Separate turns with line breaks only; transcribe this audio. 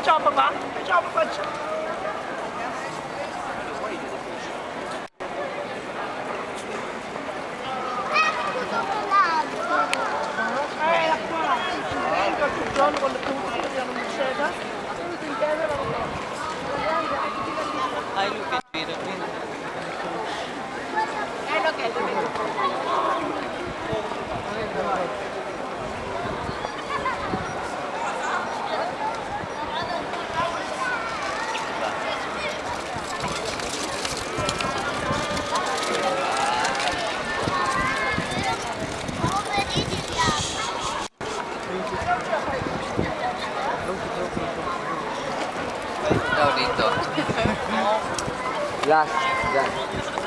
Good job, Papa. Good job, Papa.
Qué bonito. las.